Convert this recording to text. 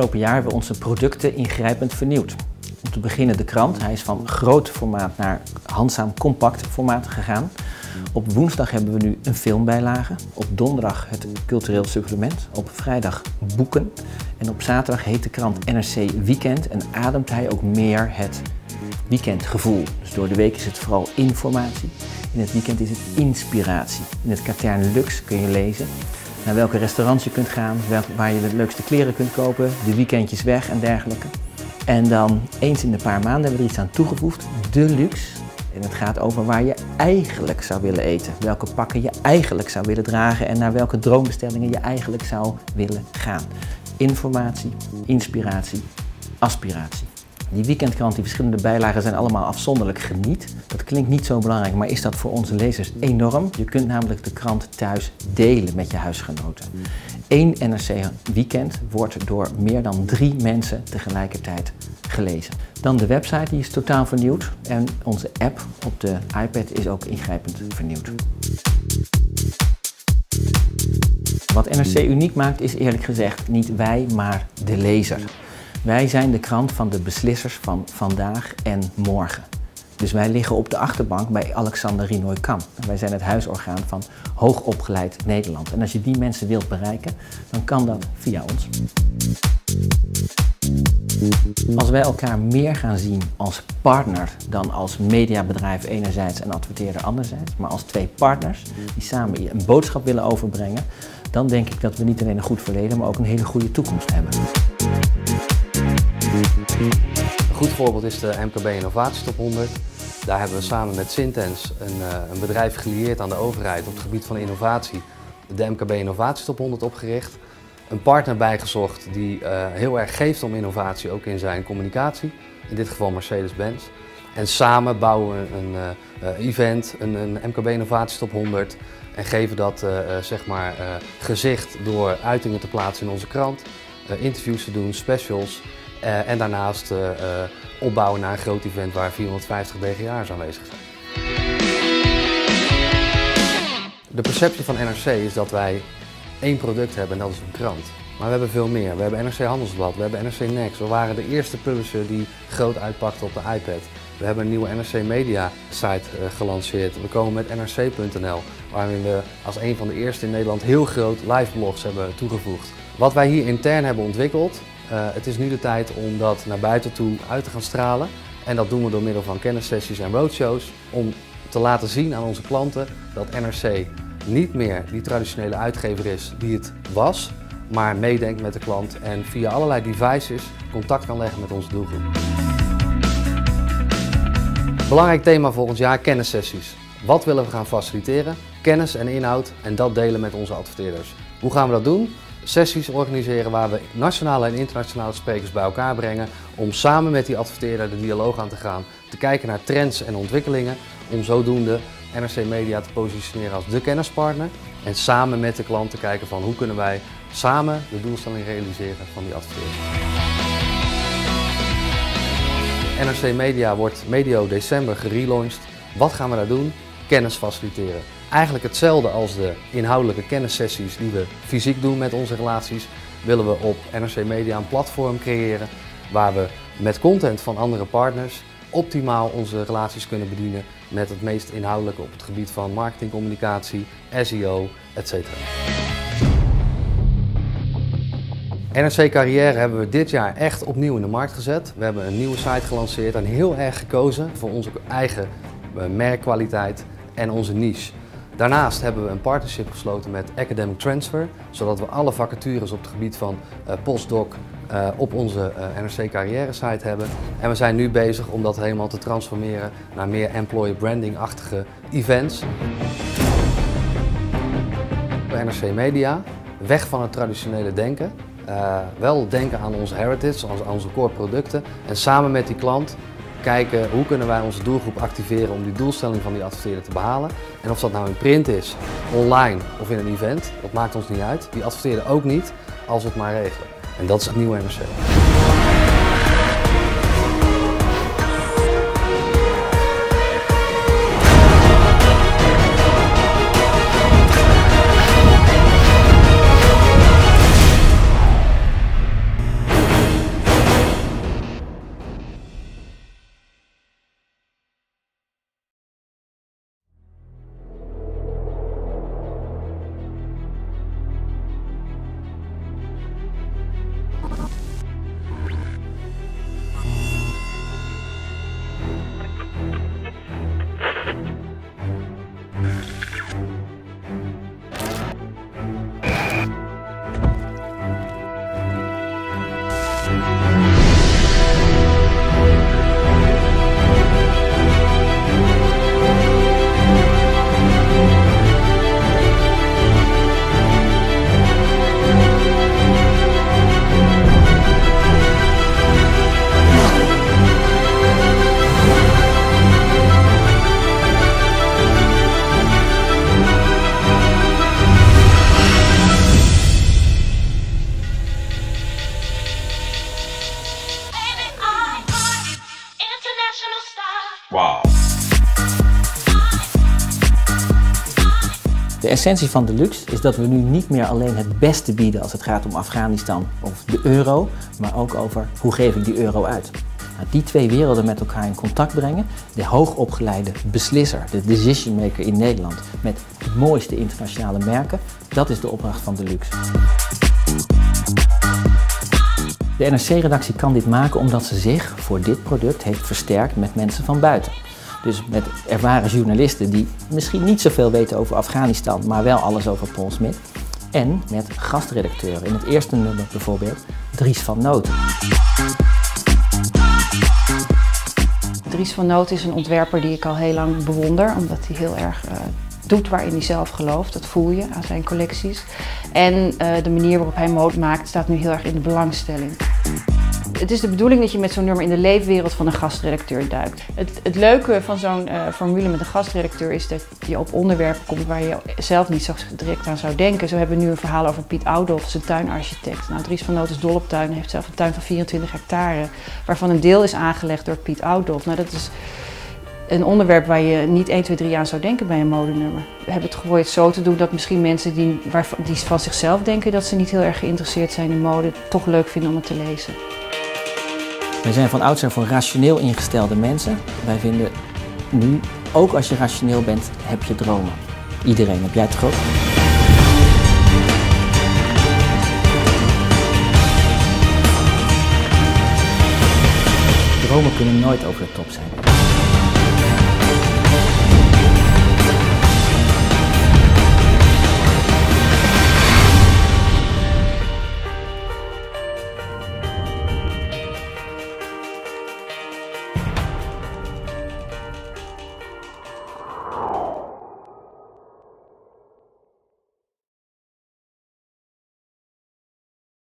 afgelopen jaar hebben we onze producten ingrijpend vernieuwd. Om te beginnen de krant. Hij is van groot formaat naar handzaam compact formaat gegaan. Op woensdag hebben we nu een filmbijlage. Op donderdag het cultureel supplement. Op vrijdag boeken. En op zaterdag heet de krant NRC Weekend en ademt hij ook meer het weekendgevoel. Dus door de week is het vooral informatie. In het weekend is het inspiratie. In het katern Lux kun je lezen naar welke restaurants je kunt gaan, waar je de leukste kleren kunt kopen, de weekendjes weg en dergelijke. En dan eens in een paar maanden hebben we er iets aan toegevoegd, Deluxe. En het gaat over waar je eigenlijk zou willen eten. Welke pakken je eigenlijk zou willen dragen en naar welke droombestellingen je eigenlijk zou willen gaan. Informatie, inspiratie, aspiratie. Die weekendkrant, die verschillende bijlagen zijn allemaal afzonderlijk geniet. Dat klinkt niet zo belangrijk, maar is dat voor onze lezers enorm. Je kunt namelijk de krant thuis delen met je huisgenoten. Eén NRC Weekend wordt door meer dan drie mensen tegelijkertijd gelezen. Dan de website, die is totaal vernieuwd. En onze app op de iPad is ook ingrijpend vernieuwd. Wat NRC uniek maakt is eerlijk gezegd niet wij, maar de lezer. Wij zijn de krant van de beslissers van vandaag en morgen. Dus wij liggen op de achterbank bij Alexander Rinoy Kam. Wij zijn het huisorgaan van hoogopgeleid Nederland. En als je die mensen wilt bereiken, dan kan dat via ons. Als wij elkaar meer gaan zien als partner dan als mediabedrijf enerzijds en adverteerder anderzijds, maar als twee partners die samen een boodschap willen overbrengen, dan denk ik dat we niet alleen een goed verleden, maar ook een hele goede toekomst hebben. Een goed voorbeeld is de MKB Innovatietop 100. Daar hebben we samen met Sintens een, uh, een bedrijf gelieerd aan de overheid op het gebied van innovatie. De MKB Innovatietop 100 opgericht. Een partner bijgezocht die uh, heel erg geeft om innovatie, ook in zijn communicatie. In dit geval Mercedes-Benz. En samen bouwen we een uh, event, een, een MKB Innovatietop 100. En geven dat zeg maar, gezicht door uitingen te plaatsen in onze krant. interviews te doen, specials. Uh, en daarnaast uh, opbouwen naar een groot event waar 450 DGA's aanwezig zijn. De perceptie van NRC is dat wij één product hebben en dat is een krant. Maar we hebben veel meer. We hebben NRC Handelsblad, we hebben NRC Next. We waren de eerste publisher die groot uitpakte op de iPad. We hebben een nieuwe NRC Media site gelanceerd. We komen met nrc.nl, waarin we als een van de eerste in Nederland heel groot live blogs hebben toegevoegd. Wat wij hier intern hebben ontwikkeld het is nu de tijd om dat naar buiten toe uit te gaan stralen. En dat doen we door middel van kennissessies en roadshows. Om te laten zien aan onze klanten dat NRC niet meer die traditionele uitgever is die het was. Maar meedenkt met de klant en via allerlei devices contact kan leggen met onze doelgroep. Belangrijk thema volgend jaar kennissessies. Wat willen we gaan faciliteren? Kennis en inhoud en dat delen met onze adverteerders. Hoe gaan we dat doen? Sessies organiseren waar we nationale en internationale sprekers bij elkaar brengen om samen met die adverteerder de dialoog aan te gaan, te kijken naar trends en ontwikkelingen, om zodoende NRC Media te positioneren als de kennispartner en samen met de klant te kijken van hoe kunnen wij samen de doelstelling realiseren van die adverteerder. NRC Media wordt medio december gerelaunched. Wat gaan we daar doen? Kennis faciliteren. Eigenlijk hetzelfde als de inhoudelijke kennissessies die we fysiek doen met onze relaties, willen we op NRC Media een platform creëren waar we met content van andere partners optimaal onze relaties kunnen bedienen met het meest inhoudelijke op het gebied van marketingcommunicatie, SEO, etc. NRC Carrière hebben we dit jaar echt opnieuw in de markt gezet. We hebben een nieuwe site gelanceerd en heel erg gekozen voor onze eigen eh, merkkwaliteit en onze niche. Daarnaast hebben we een partnership gesloten met Academic Transfer, zodat we alle vacatures op het gebied van uh, postdoc uh, op onze uh, NRC carrière site hebben. En we zijn nu bezig om dat helemaal te transformeren naar meer employer branding-achtige events. NRC Media, weg van het traditionele denken. wel denken aan onze heritage, aan onze core producten en samen met die klant kijken hoe kunnen wij onze doelgroep activeren om die doelstelling van die adverteerder te behalen. En of dat nou in print is, online of in een event, dat maakt ons niet uit. Die adverteerder ook niet, als we het maar regelen. En dat is het nieuwe NRC. essentie van Deluxe is dat we nu niet meer alleen het beste bieden als het gaat om Afghanistan of de euro, maar ook over hoe geef ik die euro uit. Nou, die twee werelden met elkaar in contact brengen, de hoogopgeleide beslisser, de decision maker in Nederland met de mooiste internationale merken, dat is de opdracht van Deluxe. De NRC-redactie kan dit maken omdat ze zich voor dit product heeft versterkt met mensen van buiten. Dus met ervaren journalisten die misschien niet zoveel weten over Afghanistan, maar wel alles over Paul Smit. En met gastredacteuren. In het eerste nummer bijvoorbeeld Dries van Noten. Dries van Noten is een ontwerper die ik al heel lang bewonder, omdat hij heel erg uh, doet waarin hij zelf gelooft. Dat voel je aan zijn collecties. En uh, de manier waarop hij mode maakt staat nu heel erg in de belangstelling het is de bedoeling dat je met zo'n nummer in de leefwereld van een gastredacteur duikt. Het, het leuke van zo'n uh, formule met een gastredacteur is dat je op onderwerpen komt waar je zelf niet zo direct aan zou denken. Zo hebben we nu een verhaal over Piet Oudolf, zijn tuinarchitect. Nou, Dries van Noot is heeft zelf een tuin van 24 hectare, waarvan een deel is aangelegd door Piet Oudolf. Nou, dat is een onderwerp waar je niet 1, 2, 3 aan zou denken bij een modenummer. We hebben het geprobeerd zo te doen dat misschien mensen die, die van zichzelf denken dat ze niet heel erg geïnteresseerd zijn in mode, toch leuk vinden om het te lezen. Wij zijn van oudsher voor rationeel ingestelde mensen. Wij vinden nu, ook als je rationeel bent, heb je dromen. Iedereen, heb jij het ook? Dromen kunnen nooit over de top zijn.